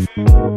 If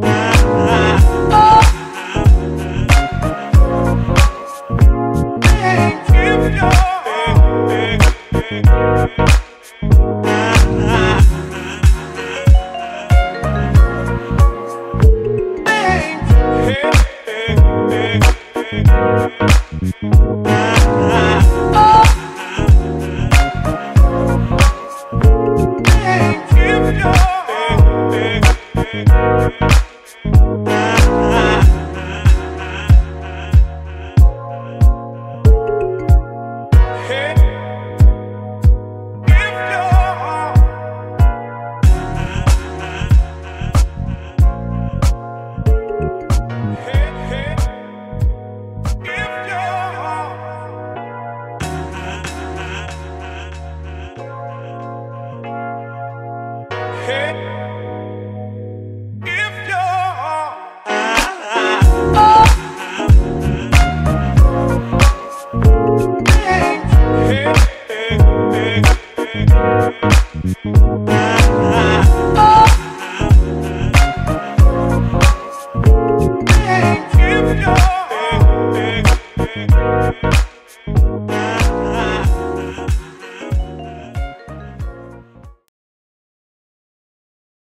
you're